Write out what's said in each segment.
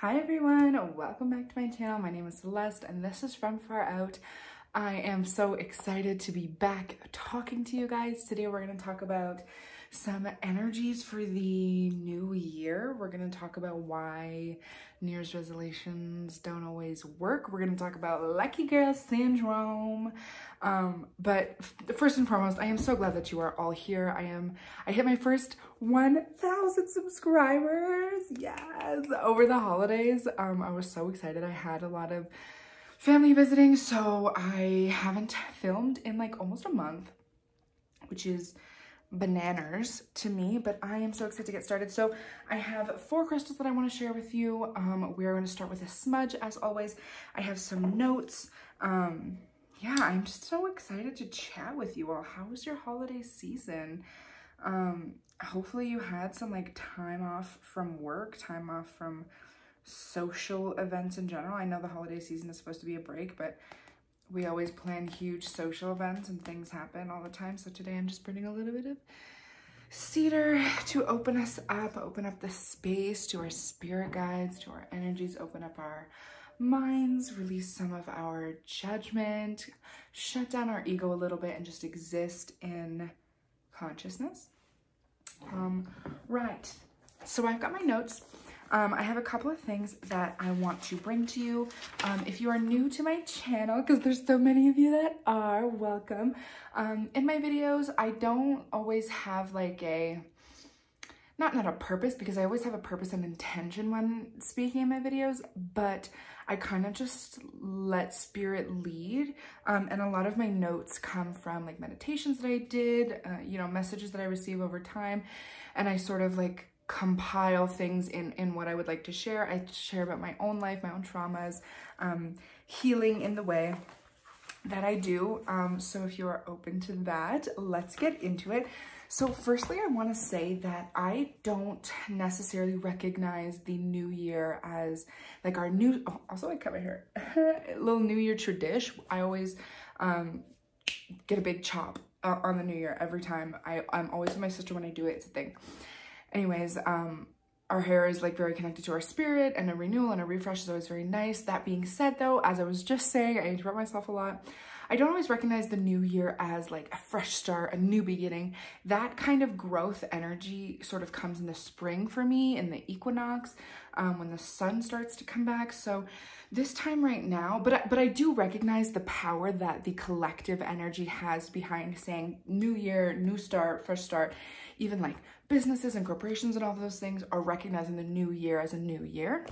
Hi everyone, welcome back to my channel. My name is Celeste and this is From Far Out. I am so excited to be back talking to you guys. Today we're going to talk about some energies for the new year. We're going to talk about why New Year's resolutions don't always work. We're going to talk about lucky girl syndrome. Um, but first and foremost, I am so glad that you are all here. I am, I hit my first 1,000 subscribers. Yes, over the holidays. Um, I was so excited. I had a lot of family visiting, so I haven't filmed in like almost a month, which is bananas to me, but I am so excited to get started. So I have four crystals that I want to share with you. Um, we're going to start with a smudge as always. I have some notes. Um, yeah, I'm just so excited to chat with you all. How was your holiday season? Um, hopefully you had some like time off from work, time off from social events in general. I know the holiday season is supposed to be a break, but we always plan huge social events and things happen all the time. So today I'm just bringing a little bit of cedar to open us up, open up the space to our spirit guides, to our energies, open up our minds, release some of our judgment, shut down our ego a little bit and just exist in consciousness. Um, right, so I've got my notes. Um, I have a couple of things that I want to bring to you. Um, if you are new to my channel, because there's so many of you that are, welcome. Um, in my videos, I don't always have like a, not not a purpose, because I always have a purpose and intention when speaking in my videos, but I kind of just let spirit lead. Um, and a lot of my notes come from like meditations that I did, uh, you know, messages that I receive over time. And I sort of like compile things in, in what I would like to share. I share about my own life, my own traumas, um, healing in the way that I do. Um, so if you are open to that, let's get into it. So firstly, I want to say that I don't necessarily recognize the new year as like our new, oh, also I cut my hair, little new year tradition. I always um, get a big chop uh, on the new year every time. I, I'm always with my sister when I do it, it's a thing. Anyways, um, our hair is like very connected to our spirit and a renewal and a refresh is always very nice. That being said though, as I was just saying, I interrupt myself a lot. I don't always recognize the new year as like a fresh start, a new beginning. That kind of growth energy sort of comes in the spring for me, in the equinox, um, when the sun starts to come back. So this time right now, but, but I do recognize the power that the collective energy has behind saying new year, new start, fresh start, even like businesses and corporations and all those things are recognizing the new year as a new year.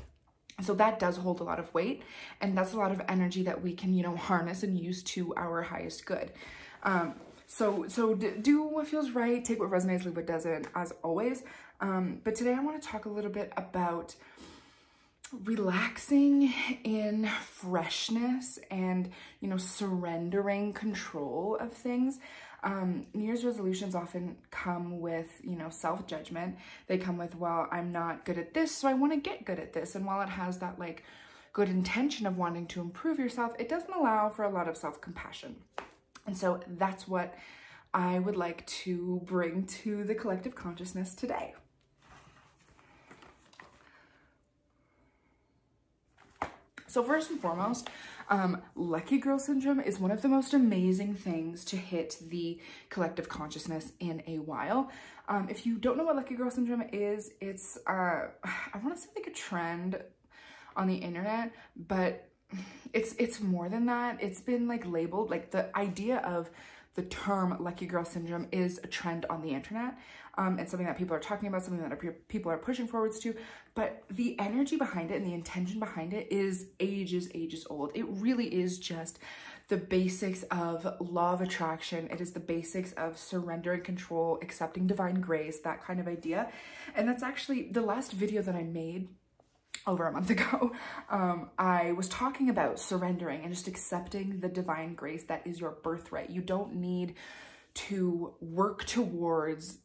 So that does hold a lot of weight and that's a lot of energy that we can, you know, harness and use to our highest good. Um, so, so do what feels right, take what resonates, leave what doesn't, as always. Um, but today I want to talk a little bit about relaxing in freshness and, you know, surrendering control of things. Um, New Year's resolutions often come with, you know, self-judgment. They come with, well, I'm not good at this, so I want to get good at this. And while it has that like good intention of wanting to improve yourself, it doesn't allow for a lot of self-compassion. And so that's what I would like to bring to the collective consciousness today. So first and foremost, um, Lucky Girl Syndrome is one of the most amazing things to hit the collective consciousness in a while. Um, if you don't know what Lucky Girl Syndrome is, it's, uh, I want to say like a trend on the internet, but it's, it's more than that. It's been like labeled, like the idea of the term lucky girl syndrome is a trend on the internet. Um, it's something that people are talking about, something that people are pushing forwards to, but the energy behind it and the intention behind it is ages, ages old. It really is just the basics of law of attraction. It is the basics of surrender and control, accepting divine grace, that kind of idea. And that's actually the last video that I made over a month ago, um, I was talking about surrendering and just accepting the divine grace that is your birthright. You don't need to work towards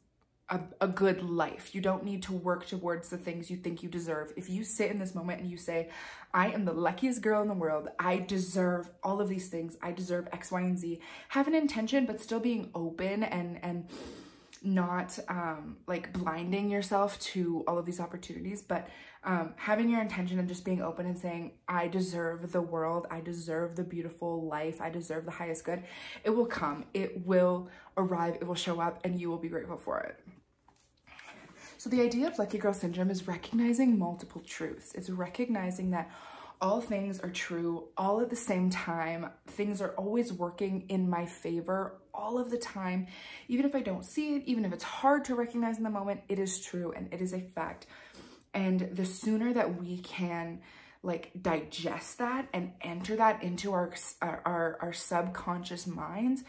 a, a, good life. You don't need to work towards the things you think you deserve. If you sit in this moment and you say, I am the luckiest girl in the world, I deserve all of these things, I deserve X, Y, and Z, have an intention, but still being open and, and not um, like blinding yourself to all of these opportunities, but um, having your intention and just being open and saying, I deserve the world, I deserve the beautiful life, I deserve the highest good, it will come, it will arrive, it will show up, and you will be grateful for it. So the idea of Lucky Girl Syndrome is recognizing multiple truths. It's recognizing that all things are true all at the same time. Things are always working in my favor all of the time. Even if I don't see it, even if it's hard to recognize in the moment, it is true and it is a fact. And the sooner that we can like digest that and enter that into our, our, our subconscious minds,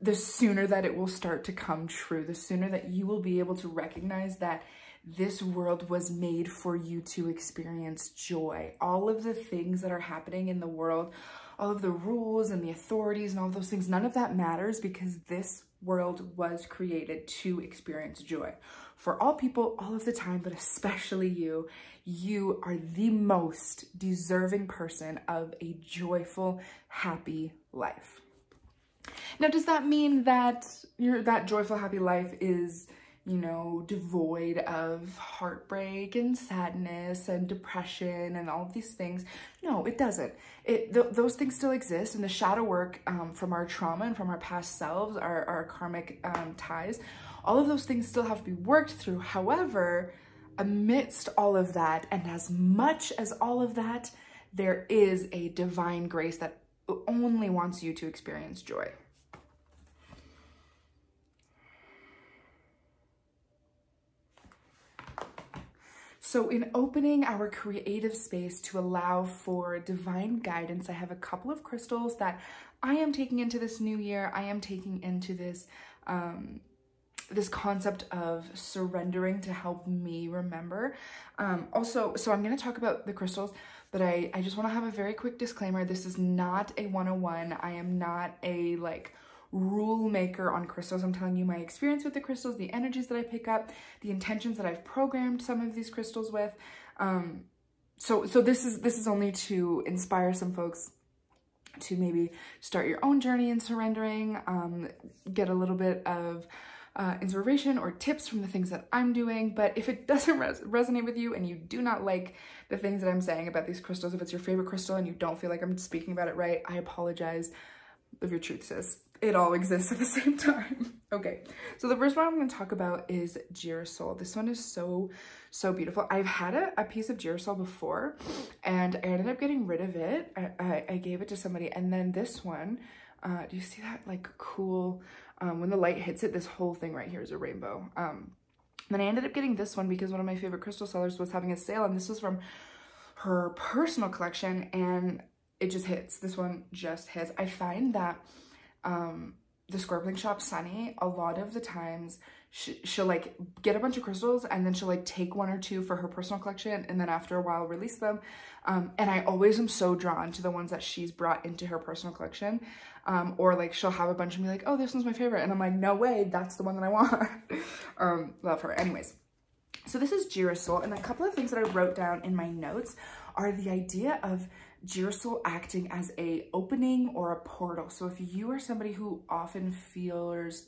the sooner that it will start to come true, the sooner that you will be able to recognize that this world was made for you to experience joy. All of the things that are happening in the world, all of the rules and the authorities and all those things, none of that matters because this world was created to experience joy. For all people, all of the time, but especially you, you are the most deserving person of a joyful, happy life. Now, does that mean that your that joyful, happy life is you know, devoid of heartbreak and sadness and depression and all of these things. No, it doesn't. It th Those things still exist and the shadow work um, from our trauma and from our past selves, our, our karmic um, ties, all of those things still have to be worked through. However, amidst all of that and as much as all of that, there is a divine grace that only wants you to experience joy. So in opening our creative space to allow for divine guidance, I have a couple of crystals that I am taking into this new year. I am taking into this um, this concept of surrendering to help me remember. Um, also, so I'm going to talk about the crystals, but I, I just want to have a very quick disclaimer. This is not a 101. I am not a like rule maker on crystals. I'm telling you my experience with the crystals, the energies that I pick up, the intentions that I've programmed some of these crystals with. Um, so, so this is, this is only to inspire some folks to maybe start your own journey in surrendering, um, get a little bit of uh, inspiration or tips from the things that I'm doing. But if it doesn't res resonate with you and you do not like the things that I'm saying about these crystals, if it's your favorite crystal and you don't feel like I'm speaking about it right, I apologize. Live your truth, sis it all exists at the same time. okay, so the first one I'm going to talk about is Girasol. This one is so, so beautiful. I've had a, a piece of Girasol before and I ended up getting rid of it. I, I, I gave it to somebody and then this one, uh, do you see that like cool, um, when the light hits it, this whole thing right here is a rainbow. Um, then I ended up getting this one because one of my favorite crystal sellers was having a sale and this was from her personal collection and it just hits. This one just hits. I find that um, the scorpion shop, Sunny, a lot of the times she, she'll like get a bunch of crystals and then she'll like take one or two for her personal collection and then after a while release them. Um, and I always am so drawn to the ones that she's brought into her personal collection. Um, or like she'll have a bunch and be like, oh, this one's my favorite. And I'm like, no way, that's the one that I want. um, love her. Anyways, so this is Girasol and a couple of things that I wrote down in my notes are the idea of Girasol acting as a opening or a portal. So if you are somebody who often feels,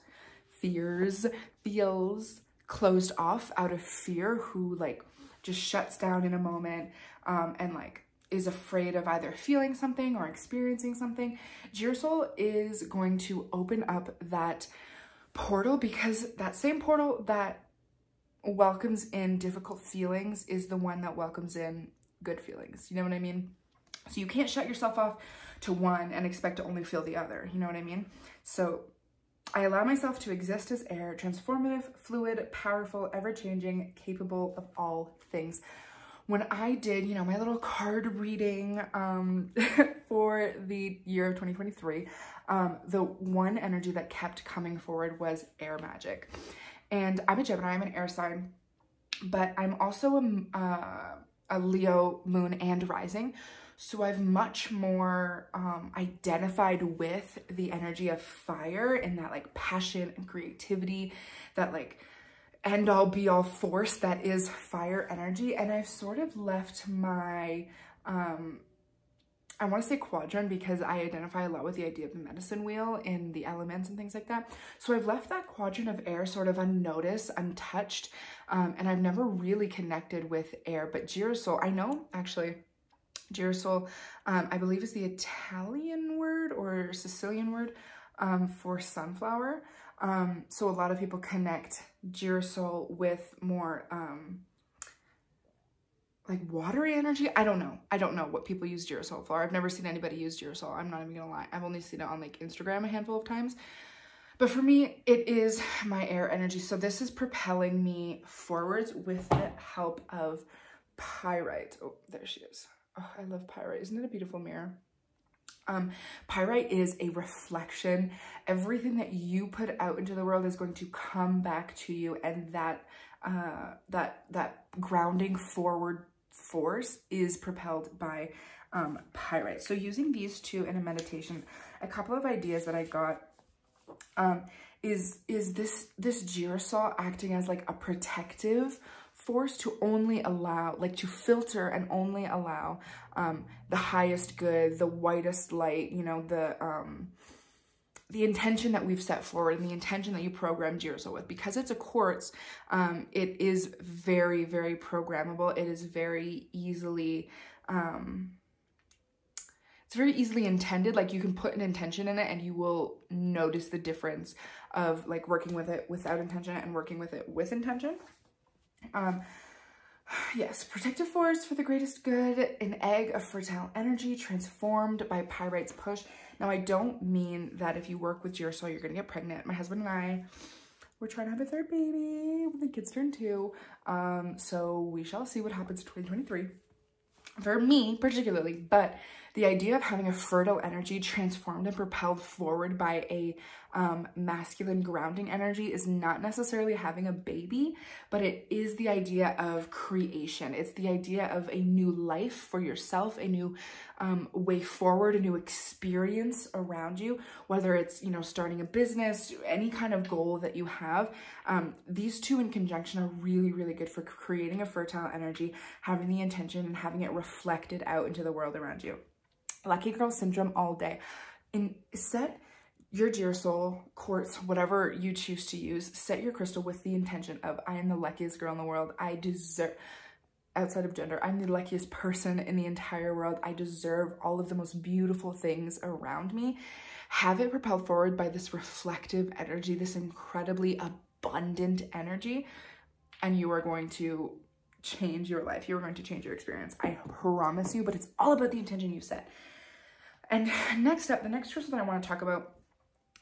fears, feels closed off out of fear, who like just shuts down in a moment um, and like is afraid of either feeling something or experiencing something, Girasol is going to open up that portal because that same portal that welcomes in difficult feelings is the one that welcomes in good feelings. You know what I mean? So you can't shut yourself off to one and expect to only feel the other. You know what I mean? So I allow myself to exist as air, transformative, fluid, powerful, ever-changing, capable of all things. When I did, you know, my little card reading um, for the year of 2023, um, the one energy that kept coming forward was air magic. And I'm a Gemini, I'm an air sign, but I'm also a, uh, a Leo moon and rising. So I've much more um, identified with the energy of fire and that like passion and creativity, that like end all be all force that is fire energy. And I've sort of left my, um, I want to say quadrant because I identify a lot with the idea of the medicine wheel and the elements and things like that. So I've left that quadrant of air sort of unnoticed, untouched, um, and I've never really connected with air. But girasol, I know actually, girasol, um, I believe is the Italian word or Sicilian word um, for sunflower. Um, so a lot of people connect girasol with more um, like watery energy. I don't know. I don't know what people use Girasol for. I've never seen anybody use Girasol. I'm not even gonna lie. I've only seen it on like Instagram a handful of times. But for me, it is my air energy. So this is propelling me forwards with the help of pyrite. Oh, there she is. Oh, I love pyrite. Isn't it a beautiful mirror? Um, pyrite is a reflection. Everything that you put out into the world is going to come back to you and that uh, that that grounding forward force is propelled by um, pyrite. So using these two in a meditation, a couple of ideas that I got um, is, is this, this girasol acting as like a protective force to only allow, like to filter and only allow um, the highest good, the whitest light, you know, the, um, the intention that we've set forward and the intention that you program Girasol with. Because it's a quartz, um, it is very, very programmable. It is very easily, um, it's very easily intended. Like you can put an intention in it and you will notice the difference of like working with it without intention and working with it with intention. Um, Yes, protective force for the greatest good, an egg of fertile energy transformed by pyrite's push. Now, I don't mean that if you work with Girasol, you're to get pregnant. My husband and I, we're trying to have a third baby when the kids turn two. Um, so we shall see what happens in 2023. For me, particularly, but the idea of having a fertile energy transformed and propelled forward by a um, masculine grounding energy is not necessarily having a baby, but it is the idea of creation. It's the idea of a new life for yourself, a new um, way forward, a new experience around you, whether it's, you know, starting a business, any kind of goal that you have. Um, these two in conjunction are really, really good for creating a fertile energy, having the intention and having it reflected out into the world around you lucky girl syndrome all day. And set your Girasol, quartz, whatever you choose to use, set your crystal with the intention of, I am the luckiest girl in the world. I deserve, outside of gender, I'm the luckiest person in the entire world. I deserve all of the most beautiful things around me. Have it propelled forward by this reflective energy, this incredibly abundant energy, and you are going to change your life. You are going to change your experience. I promise you, but it's all about the intention you set. And next up, the next crystal that I want to talk about,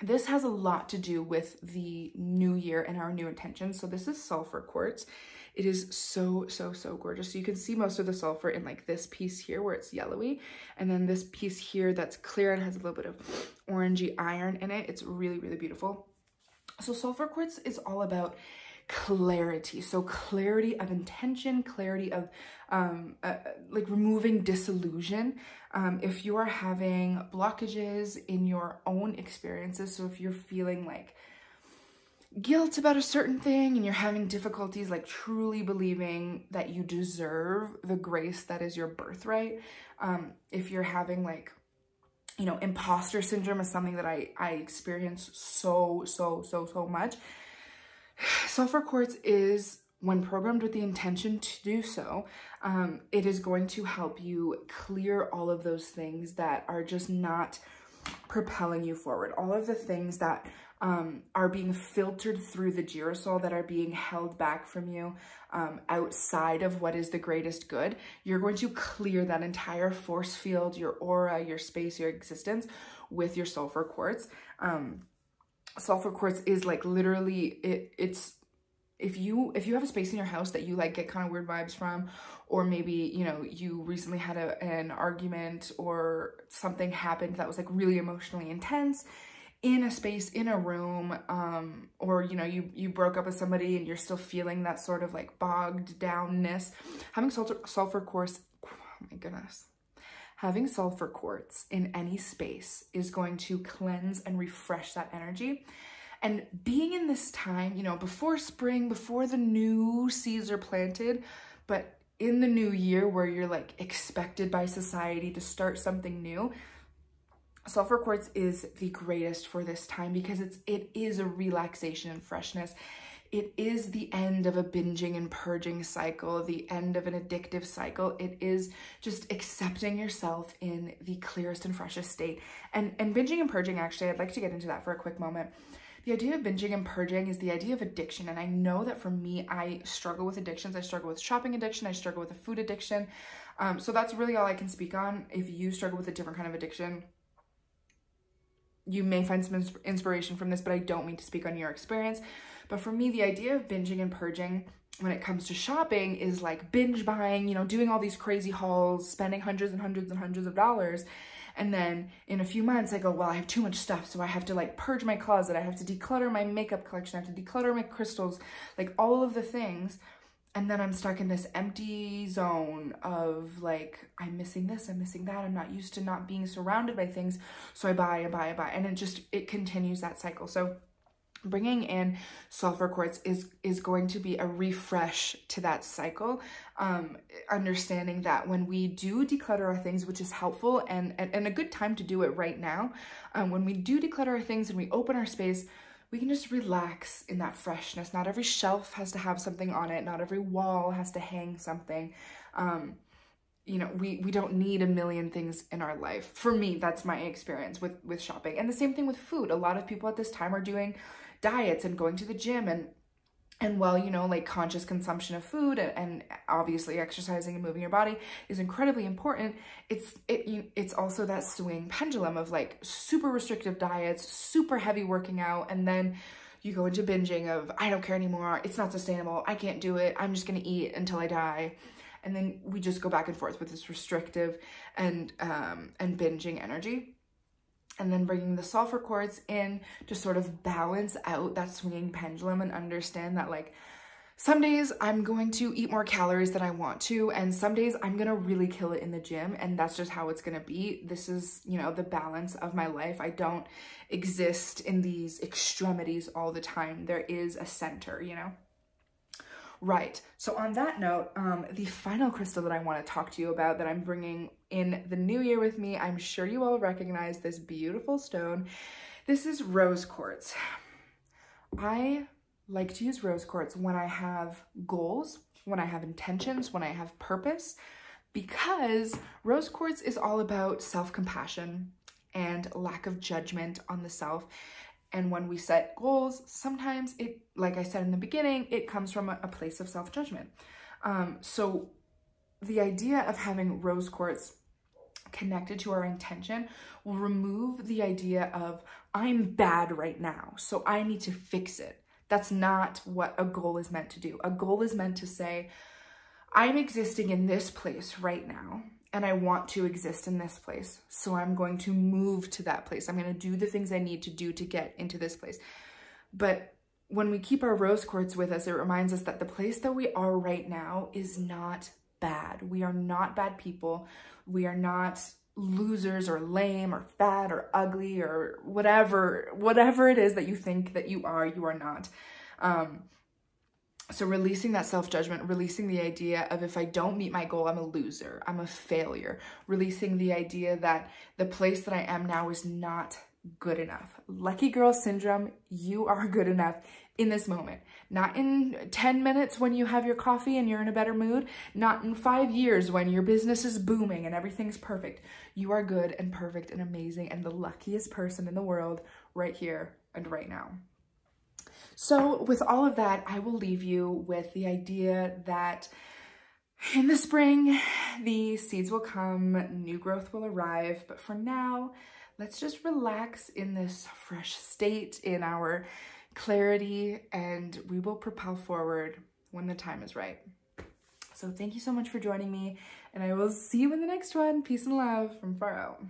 this has a lot to do with the new year and our new intentions. So this is sulfur quartz. It is so, so, so gorgeous. So you can see most of the sulfur in like this piece here where it's yellowy. And then this piece here that's clear and has a little bit of orangey iron in it. It's really, really beautiful. So sulfur quartz is all about clarity. So clarity of intention, clarity of um, uh, like removing disillusion. Um, if you are having blockages in your own experiences, so if you're feeling like guilt about a certain thing and you're having difficulties like truly believing that you deserve the grace that is your birthright, um, if you're having like you know, imposter syndrome is something that I, I experience so, so, so, so much. Sulfur quartz is, when programmed with the intention to do so, um, it is going to help you clear all of those things that are just not propelling you forward. All of the things that um, are being filtered through the girasol that are being held back from you um, outside of what is the greatest good, you're going to clear that entire force field, your aura, your space, your existence with your sulfur quartz. Um, sulfur quartz is like literally it it's if you if you have a space in your house that you like get kind of weird vibes from or maybe you know you recently had a, an argument or something happened that was like really emotionally intense in a space in a room um or you know you you broke up with somebody and you're still feeling that sort of like bogged downness having sulfur sulfur quartz oh my goodness having sulfur quartz in any space is going to cleanse and refresh that energy. And being in this time, you know, before spring, before the new seeds are planted, but in the new year where you're like expected by society to start something new, sulfur quartz is the greatest for this time because it's it is a relaxation and freshness it is the end of a binging and purging cycle, the end of an addictive cycle. It is just accepting yourself in the clearest and freshest state. And, and binging and purging, actually, I'd like to get into that for a quick moment. The idea of binging and purging is the idea of addiction. And I know that for me, I struggle with addictions. I struggle with shopping addiction. I struggle with a food addiction. Um, so that's really all I can speak on. If you struggle with a different kind of addiction, you may find some inspiration from this, but I don't mean to speak on your experience. But for me, the idea of binging and purging when it comes to shopping is like binge buying, you know, doing all these crazy hauls, spending hundreds and hundreds and hundreds of dollars. And then in a few months, I go, well, I have too much stuff. So I have to like purge my closet. I have to declutter my makeup collection. I have to declutter my crystals, like all of the things. And then I'm stuck in this empty zone of like, I'm missing this, I'm missing that. I'm not used to not being surrounded by things. So I buy, I buy, I buy. And it just, it continues that cycle. So bringing in sulfur quartz is is going to be a refresh to that cycle um understanding that when we do declutter our things which is helpful and and, and a good time to do it right now um when we do declutter our things and we open our space we can just relax in that freshness not every shelf has to have something on it not every wall has to hang something um you know, we, we don't need a million things in our life. For me, that's my experience with, with shopping. And the same thing with food. A lot of people at this time are doing diets and going to the gym and and while, you know, like conscious consumption of food and, and, obviously exercising and moving your body is incredibly important, it's it you, it's also that swing pendulum of like super restrictive diets, super heavy working out, and then you go into binging of I don't care anymore, it's not sustainable, I can't do it, I'm just gonna eat until I die. And then we just go back and forth with this restrictive and um, and binging energy and then bringing the sulfur quartz in to sort of balance out that swinging pendulum and understand that like some days I'm going to eat more calories than I want to, and some days I'm gonna really kill it in the gym, and that's just how it's gonna be. This is, you know, the balance of my life. I don't exist in these extremities all the time. There is a center, you know? Right, so on that note, um, the final crystal that I wanna talk to you about that I'm bringing in the new year with me. I'm sure you all recognize this beautiful stone. This is rose quartz. I like to use rose quartz when I have goals, when I have intentions, when I have purpose, because rose quartz is all about self-compassion and lack of judgment on the self. And when we set goals, sometimes it, like I said in the beginning, it comes from a, a place of self-judgment. Um, so the idea of having rose quartz connected to our intention will remove the idea of I'm bad right now, so I need to fix it. That's not what a goal is meant to do. A goal is meant to say, I'm existing in this place right now, and I want to exist in this place. So I'm going to move to that place. I'm going to do the things I need to do to get into this place. But when we keep our rose quartz with us, it reminds us that the place that we are right now is not bad. We are not bad people. We are not losers or lame or fat or ugly or whatever, whatever it is that you think that you are, you are not. Um, so releasing that self-judgment, releasing the idea of if I don't meet my goal, I'm a loser, I'm a failure. Releasing the idea that the place that I am now is not good enough. Lucky girl syndrome, you are good enough in this moment. Not in 10 minutes when you have your coffee and you're in a better mood. Not in five years when your business is booming and everything's perfect. You are good and perfect and amazing and the luckiest person in the world right here and right now. So with all of that, I will leave you with the idea that in the spring, the seeds will come, new growth will arrive, but for now, let's just relax in this fresh state in our clarity and we will propel forward when the time is right. So thank you so much for joining me and I will see you in the next one. Peace and love from far out.